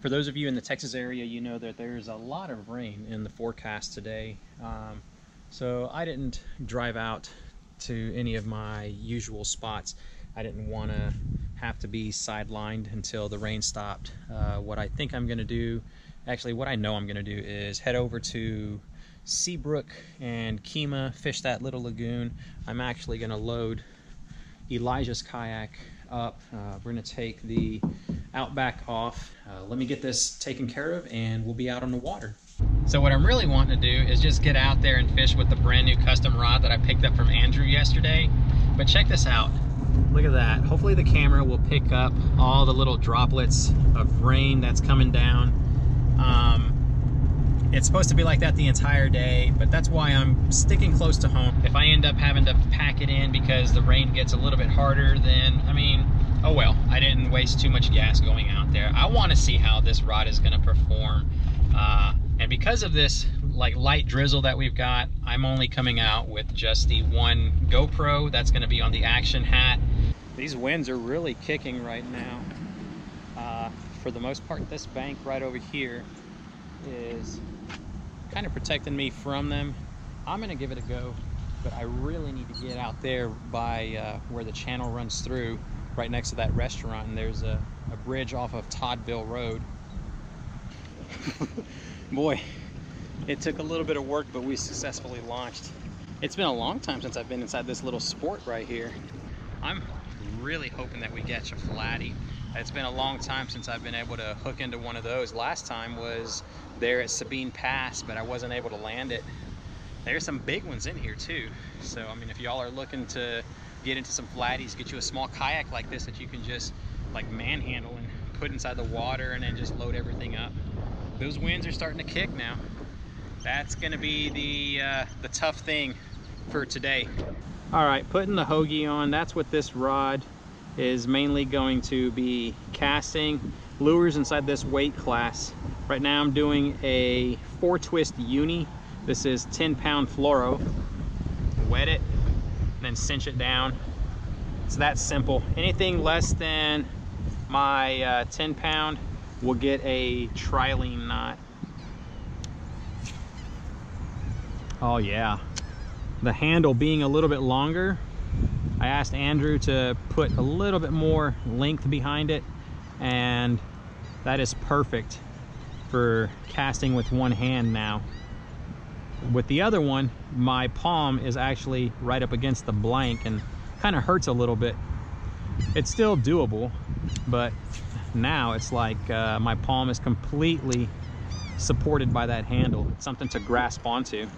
For those of you in the Texas area, you know that there's a lot of rain in the forecast today. Um, so I didn't drive out to any of my usual spots. I didn't want to have to be sidelined until the rain stopped. Uh, what I think I'm going to do, actually what I know I'm going to do is head over to Seabrook and Kemah, fish that little lagoon. I'm actually going to load Elijah's kayak up. Uh, we're going to take the Outback off. Uh, let me get this taken care of and we'll be out on the water. So what I'm really wanting to do is just get out there and fish with the brand new custom rod that I picked up from Andrew yesterday. But check this out. Look at that. Hopefully the camera will pick up all the little droplets of rain that's coming down. Um, it's supposed to be like that the entire day, but that's why I'm sticking close to home. If I end up having to pack it in because the rain gets a little bit harder, then, I mean, oh well, I didn't waste too much gas going out there. I want to see how this rod is going to perform. Uh, and because of this like light drizzle that we've got, I'm only coming out with just the one GoPro that's going to be on the action hat. These winds are really kicking right now. Uh, for the most part, this bank right over here is kind of protecting me from them. I'm to give it a go, but I really need to get out there by uh, where the channel runs through right next to that restaurant and there's a, a bridge off of Toddville Road. Boy, it took a little bit of work, but we successfully launched. It's been a long time since I've been inside this little sport right here. I'm really hoping that we catch a flatty. It's been a long time since I've been able to hook into one of those. Last time was there at Sabine Pass, but I wasn't able to land it. There's some big ones in here too. So, I mean, if y'all are looking to get into some flatties, get you a small kayak like this that you can just like manhandle and put inside the water and then just load everything up. Those winds are starting to kick now. That's gonna be the, uh, the tough thing for today. All right, putting the Hogie on, that's what this rod is mainly going to be casting. Lures inside this weight class. Right now I'm doing a four twist uni. This is 10 pound fluoro. Wet it, then cinch it down. It's that simple. Anything less than my uh, 10 pound will get a trilene knot. Oh yeah. The handle being a little bit longer, I asked Andrew to put a little bit more length behind it and that is perfect for casting with one hand now. With the other one, my palm is actually right up against the blank and kind of hurts a little bit. It's still doable, but now it's like uh, my palm is completely supported by that handle. It's something to grasp onto.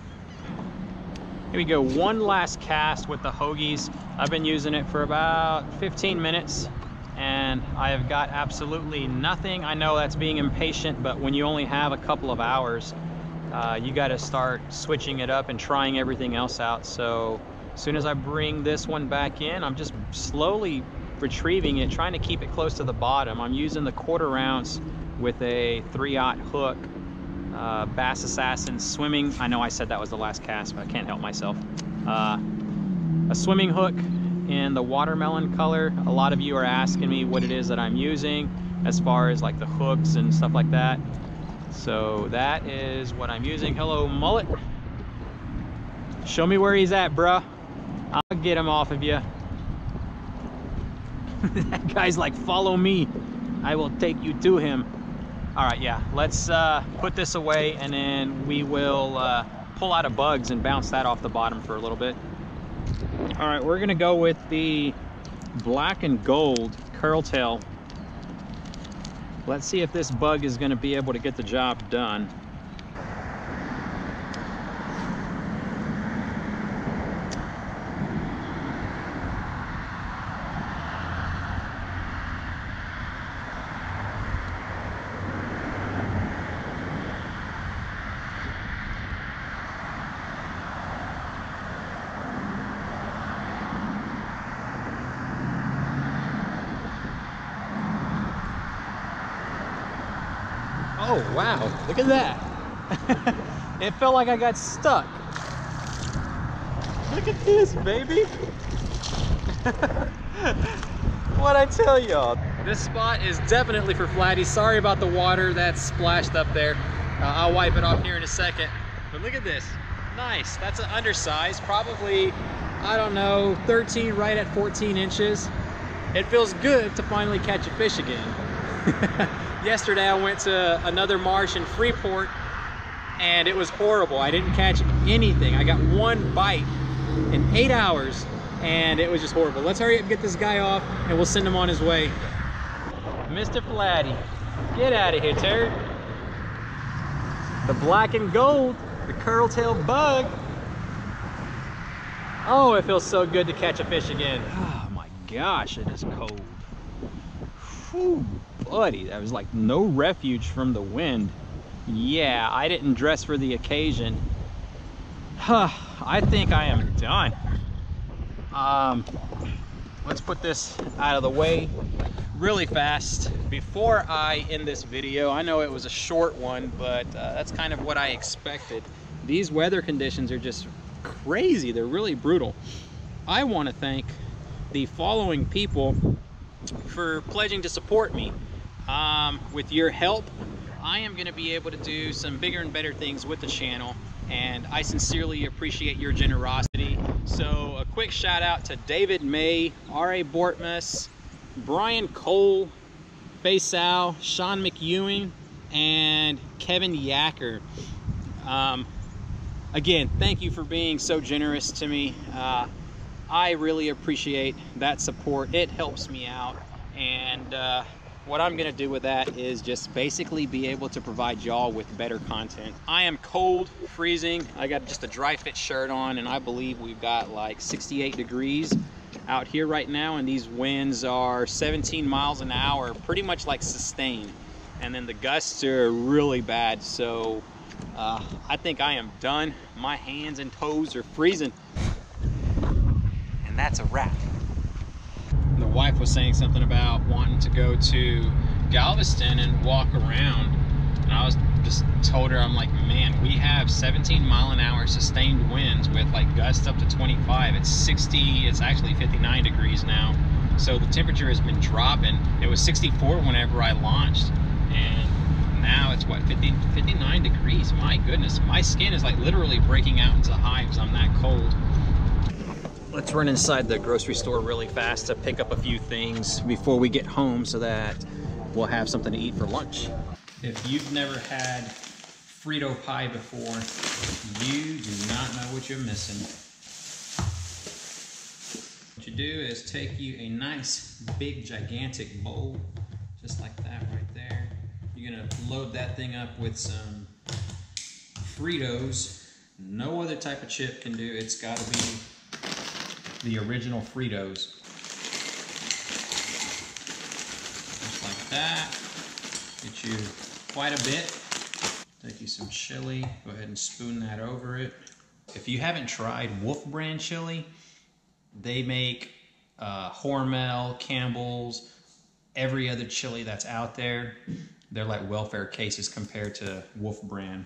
Here we go, one last cast with the Hogies. I've been using it for about 15 minutes and I have got absolutely nothing. I know that's being impatient, but when you only have a couple of hours, uh, you got to start switching it up and trying everything else out. So as soon as I bring this one back in, I'm just slowly retrieving it, trying to keep it close to the bottom. I'm using the quarter ounce with a 3-aught hook, uh, Bass Assassin swimming. I know I said that was the last cast, but I can't help myself. Uh, a swimming hook in the watermelon color. A lot of you are asking me what it is that I'm using as far as like the hooks and stuff like that. So that is what I'm using. Hello, mullet. Show me where he's at, bruh. I'll get him off of you. that guy's like, follow me. I will take you to him. All right, yeah, let's uh, put this away and then we will uh, pull out of Buggs and bounce that off the bottom for a little bit. All right, we're gonna go with the black and gold curl tail Let's see if this bug is to be able to get the job done. Oh, wow. Look at that. it felt like I got stuck. Look at this, baby. what I tell y'all. This spot is definitely for flatties. Sorry about the water that's splashed up there. Uh, I'll wipe it off here in a second. But look at this. Nice. That's an undersize. Probably, I don't know, 13 right at 14 inches. It feels good to finally catch a fish again. Yesterday I went to another marsh in Freeport and it was horrible. I didn't catch anything. I got one bite in eight hours and it was just horrible. Let's hurry up and get this guy off and we'll send him on his way. Mr. Flatty, get out of here, Terry. The black and gold, the curl-tail bug. Oh, it feels so good to catch a fish again. Oh my gosh, it is cold. Whew, buddy, that was like no refuge from the wind. Yeah, I didn't dress for the occasion. Huh, I think I am done. Um, let's put this out of the way really fast. Before I end this video, I know it was a short one, but uh, that's kind of what I expected. These weather conditions are just crazy. They're really brutal. I want to thank the following people for pledging to support me. Um, with your help, I am going to be able to do some bigger and better things with the channel and I sincerely appreciate your generosity. So a quick shout out to David May, R.A. Bortmus, Brian Cole, Faisal, Sean McEwing, and Kevin Yacker. Um, again, thank you for being so generous to me. Uh, I really appreciate that support. It helps me out. And uh, what I'm gonna do with that is just basically be able to provide y'all with better content. I am cold, freezing. I got just a dry fit shirt on and I believe we've got like 68 degrees out here right now and these winds are 17 miles an hour, pretty much like sustained. And then the gusts are really bad. So uh, I think I am done. My hands and toes are freezing. That's a wrap the wife was saying something about wanting to go to Galveston and walk around. And I was just told her, I'm like, man, we have 17 mile an hour sustained winds with like gusts up to 25. It's 60, it's actually 59 degrees now. So the temperature has been dropping. It was 64 whenever I launched. And now it's what, 50, 59 degrees. My goodness, my skin is like literally breaking out into hives. I'm that cold. Let's run inside the grocery store really fast to pick up a few things before we get home so that we'll have something to eat for lunch. If you've never had Frito pie before, you do not know what you're missing. What you do is take you a nice, big, gigantic bowl, just like that right there. You're gonna load that thing up with some Fritos. No other type of chip can do. It's gotta be the original Fritos. Just like that. Get you quite a bit. Take you some chili. Go ahead and spoon that over it. If you haven't tried Wolf brand chili, they make uh, Hormel, Campbell's, every other chili that's out there. They're like welfare cases compared to Wolf brand.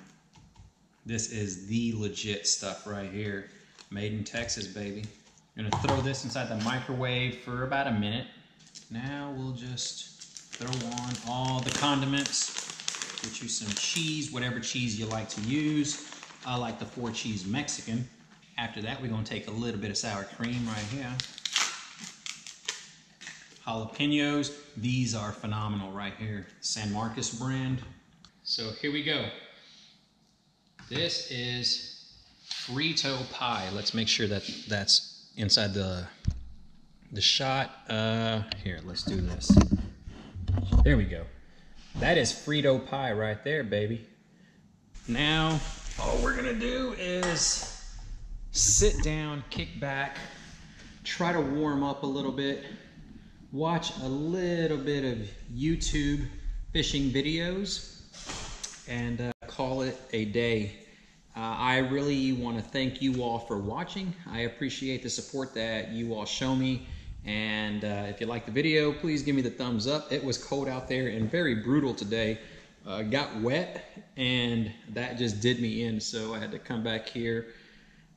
This is the legit stuff right here. Made in Texas, baby. I'm gonna throw this inside the microwave for about a minute. Now we'll just throw on all the condiments. Get you some cheese, whatever cheese you like to use. I like the four cheese Mexican. After that, we're gonna take a little bit of sour cream right here. Jalapenos, these are phenomenal right here. San Marcos brand. So here we go. This is Frito pie. Let's make sure that that's inside the the shot. Uh, here, let's do this. There we go. That is Frito pie right there, baby. Now, all we're gonna do is sit down, kick back, try to warm up a little bit, watch a little bit of YouTube fishing videos, and uh, call it a day. Uh, I really want to thank you all for watching. I appreciate the support that you all show me. And uh, if you like the video, please give me the thumbs up. It was cold out there and very brutal today. Uh, got wet and that just did me in. So I had to come back here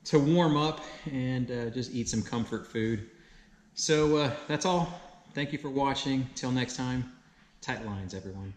to warm up and uh, just eat some comfort food. So uh, that's all. thank you for watching. Till next time, tight lines, everyone.